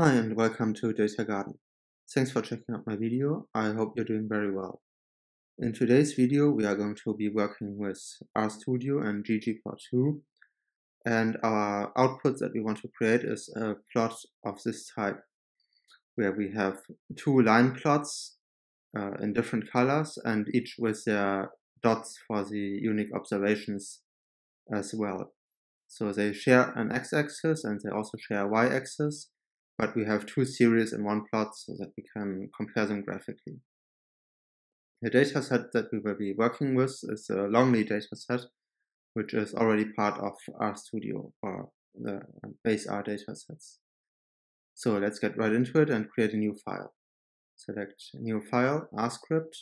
Hi and welcome to Data Garden. Thanks for checking out my video. I hope you're doing very well. In today's video, we are going to be working with RStudio and ggplot2. And our output that we want to create is a plot of this type, where we have two line plots uh, in different colors and each with their dots for the unique observations as well. So they share an x-axis and they also share a y-axis but we have two series in one plot so that we can compare them graphically. The dataset that we will be working with is a Longley dataset, which is already part of RStudio or the base R datasets. So let's get right into it and create a new file. Select new file, rscript,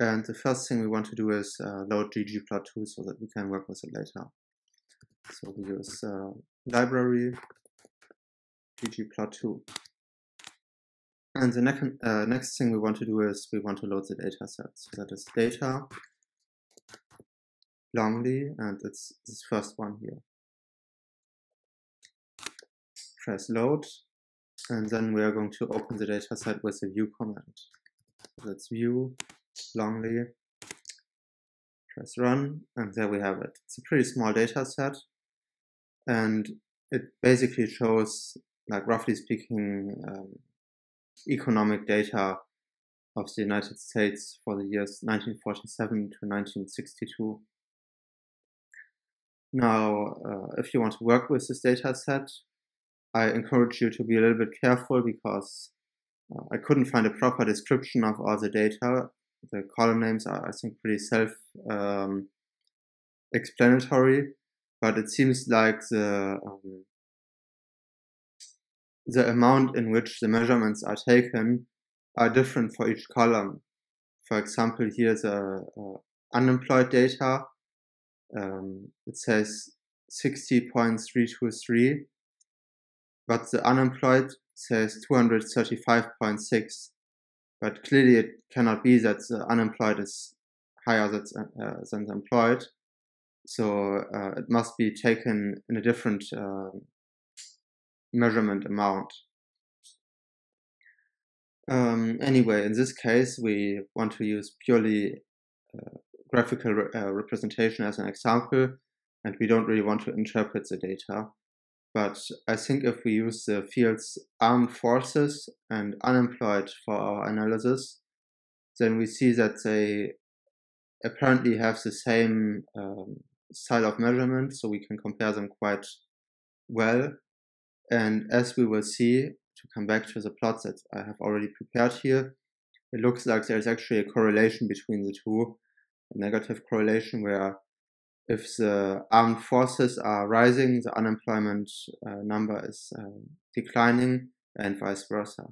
and the first thing we want to do is uh, load ggplot2 so that we can work with it later. So we use uh, library ggplot2. And the next, uh, next thing we want to do is we want to load the data set. So that is data, Longley, and it's this first one here. Press load, and then we are going to open the data set with the view command. So that's view, Longley, press run, and there we have it. It's a pretty small data set, and it basically shows like roughly speaking, um, economic data of the United States for the years 1947 to 1962. Now, uh, if you want to work with this data set, I encourage you to be a little bit careful because uh, I couldn't find a proper description of all the data. The column names are, I think, pretty self um, explanatory, but it seems like the um, the amount in which the measurements are taken are different for each column. For example, here the a unemployed data. Um, it says 60.323, but the unemployed says 235.6. But clearly, it cannot be that the unemployed is higher than, uh, than the employed. So uh, it must be taken in a different uh, measurement amount. Um, anyway, in this case, we want to use purely uh, graphical re uh, representation as an example, and we don't really want to interpret the data. But I think if we use the fields armed forces and unemployed for our analysis, then we see that they apparently have the same um, style of measurement, so we can compare them quite well. And as we will see, to come back to the plots that I have already prepared here, it looks like there's actually a correlation between the two, a negative correlation where if the armed forces are rising, the unemployment uh, number is uh, declining and vice versa.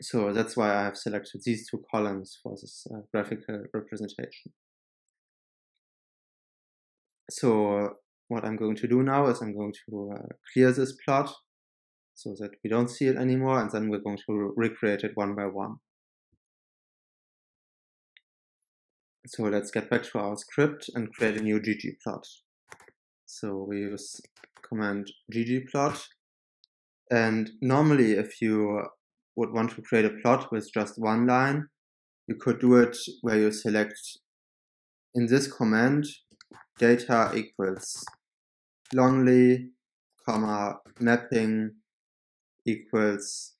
So that's why I have selected these two columns for this uh, graphical representation. So what I'm going to do now is I'm going to uh, clear this plot so that we don't see it anymore and then we're going to re recreate it one by one. So let's get back to our script and create a new ggplot. So we use command ggplot and normally if you would want to create a plot with just one line, you could do it where you select in this command data equals Longley, comma, mapping equals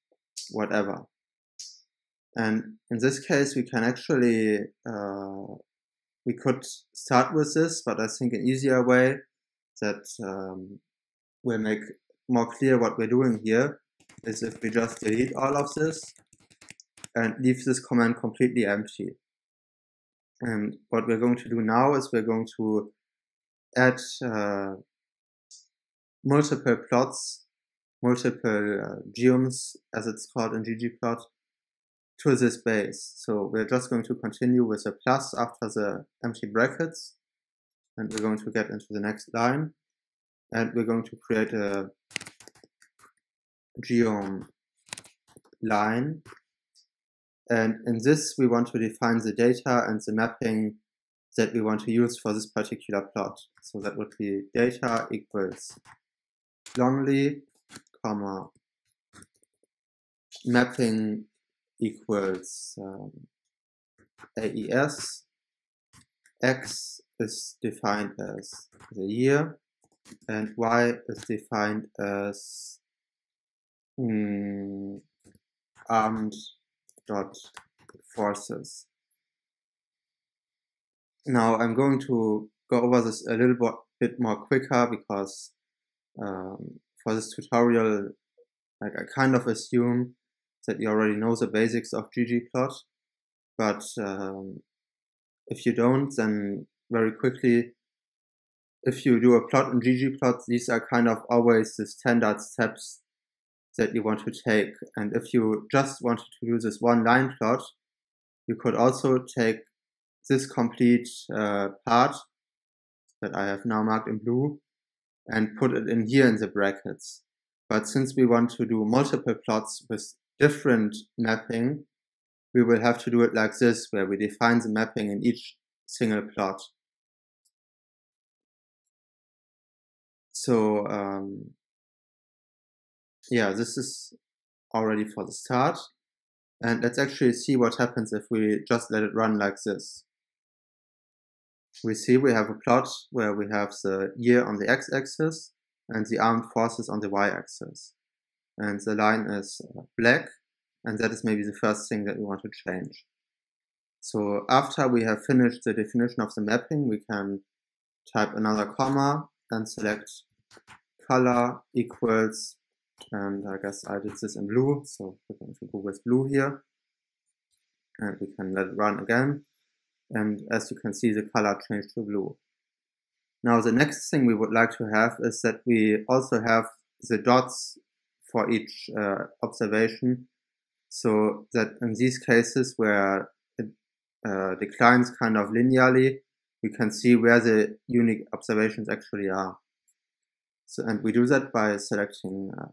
whatever. And in this case, we can actually, uh, we could start with this, but I think an easier way that um, will make more clear what we're doing here is if we just delete all of this and leave this command completely empty. And what we're going to do now is we're going to add uh, multiple plots, multiple uh, geoms, as it's called in ggplot, to this base. So we're just going to continue with a plus after the empty brackets, and we're going to get into the next line, and we're going to create a geom line. And in this, we want to define the data and the mapping that we want to use for this particular plot. So that would be data equals Longley, comma mapping equals um, AES. X is defined as the year and Y is defined as mm, armed dot forces. Now I'm going to go over this a little bit more quicker because um, for this tutorial, like I kind of assume that you already know the basics of ggplot, but um, if you don't, then very quickly, if you do a plot in ggplot, these are kind of always the standard steps that you want to take. And if you just wanted to do this one line plot, you could also take this complete uh, part that I have now marked in blue and put it in here in the brackets. But since we want to do multiple plots with different mapping, we will have to do it like this, where we define the mapping in each single plot. So, um, yeah, this is already for the start. And let's actually see what happens if we just let it run like this. We see we have a plot where we have the year on the x-axis and the armed forces on the y-axis. And the line is uh, black, and that is maybe the first thing that we want to change. So after we have finished the definition of the mapping, we can type another comma and select color equals and I guess I did this in blue, so we're going to go with blue here. And we can let it run again. And as you can see, the color changed to blue. Now the next thing we would like to have is that we also have the dots for each uh, observation. So that in these cases where it uh, declines kind of linearly, we can see where the unique observations actually are. So, and we do that by selecting uh,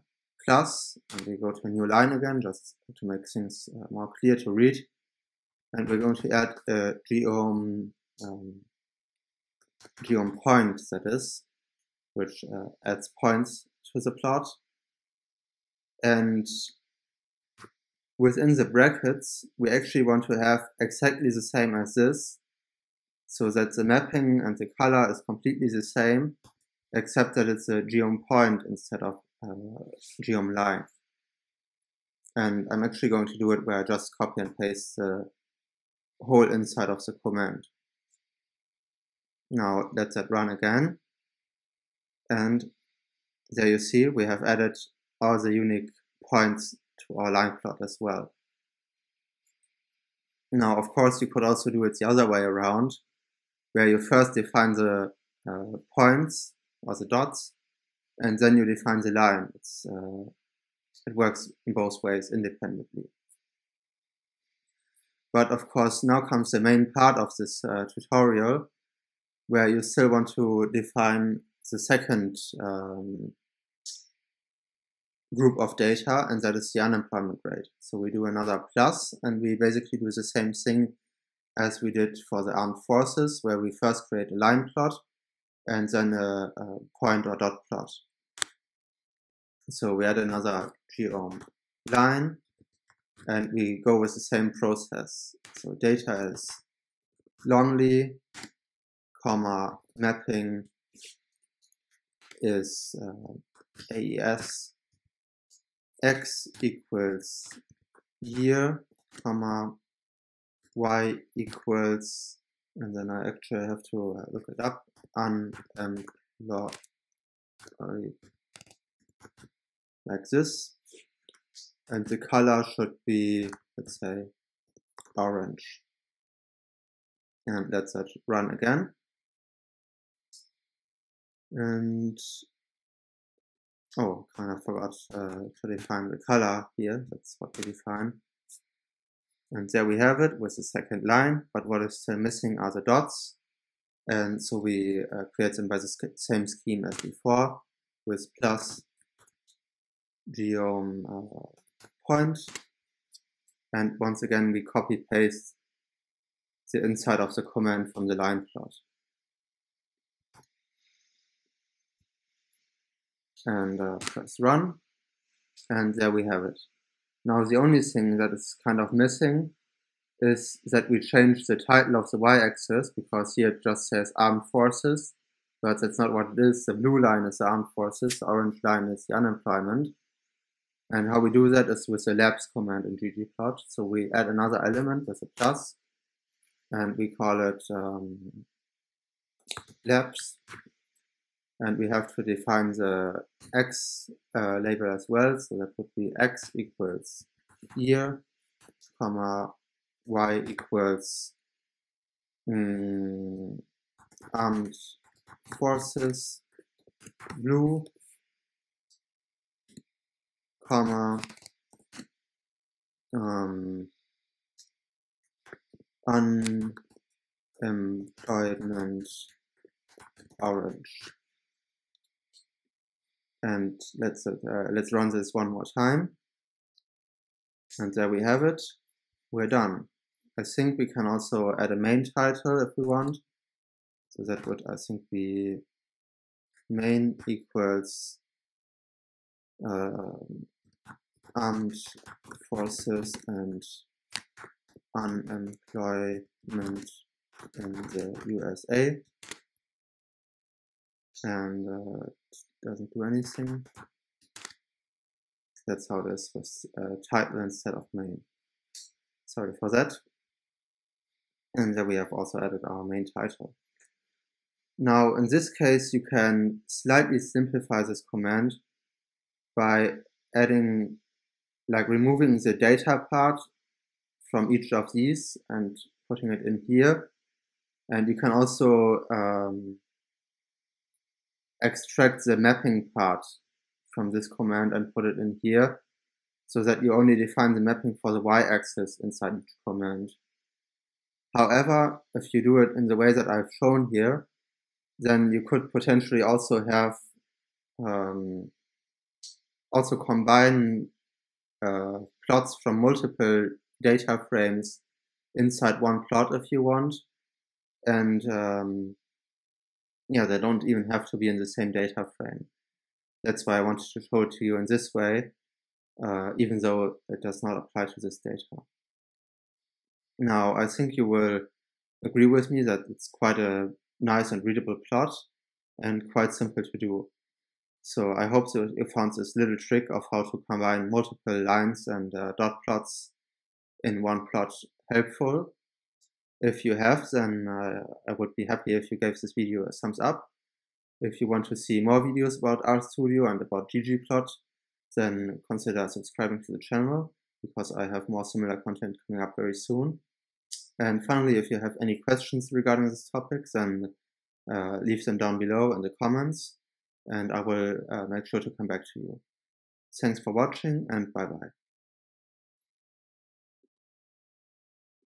plus, and we go to a new line again, just to make things uh, more clear to read. And we're going to add a geom, um, geom point, that is, which uh, adds points to the plot. And within the brackets, we actually want to have exactly the same as this, so that the mapping and the color is completely the same, except that it's a geom point instead of uh, geom line. And I'm actually going to do it where I just copy and paste the whole inside of the command. Now let that run again. And there you see we have added all the unique points to our line plot as well. Now, of course, you could also do it the other way around, where you first define the uh, points or the dots, and then you define the line. Uh, it works in both ways independently. But of course, now comes the main part of this uh, tutorial, where you still want to define the second um, group of data, and that is the unemployment rate. So we do another plus, and we basically do the same thing as we did for the armed forces, where we first create a line plot, and then a, a point or dot plot. So we add another geom line and we go with the same process. So data is Longley, comma, mapping is uh, AES, x equals year, comma, y equals, and then I actually have to uh, look it up, unemployed like this. And the color should be, let's say, orange. And let's run again. And, oh, kind of forgot uh, to define the color here. That's what we define. And there we have it with the second line, but what is still missing are the dots. And so we uh, create them by the same scheme as before with plus geom uh, point. And once again, we copy paste the inside of the command from the line plot. And uh, press run. And there we have it. Now the only thing that is kind of missing is that we change the title of the y-axis because here it just says armed forces, but that's not what it is. The blue line is the armed forces, the orange line is the unemployment. And how we do that is with the labs command in ggplot. So we add another element with a plus, and we call it um, labs. And we have to define the x uh, label as well. So that would be x equals year, comma y equals um, armed forces blue comma um, unemployment orange. And let's uh, let's run this one more time. And there we have it. We're done. I think we can also add a main title if we want. So that would, I think, be main equals uh, armed forces and unemployment in the USA. And uh, doesn't do anything. That's how this was uh, title instead of main. Sorry for that. And then we have also added our main title. Now, in this case, you can slightly simplify this command by adding, like removing the data part from each of these and putting it in here. And you can also um, extract the mapping part from this command and put it in here so that you only define the mapping for the y-axis inside each command. However, if you do it in the way that I've shown here, then you could potentially also have um, also combine uh, plots from multiple data frames inside one plot if you want. And um, yeah, they don't even have to be in the same data frame. That's why I wanted to show it to you in this way, uh, even though it does not apply to this data. Now, I think you will agree with me that it's quite a nice and readable plot and quite simple to do. So I hope that you found this little trick of how to combine multiple lines and uh, dot plots in one plot helpful. If you have, then uh, I would be happy if you gave this video a thumbs up. If you want to see more videos about RStudio and about ggplot, then consider subscribing to the channel because I have more similar content coming up very soon. And finally, if you have any questions regarding this topic, then uh, leave them down below in the comments and I will uh, make sure to come back to you. Thanks for watching and bye bye.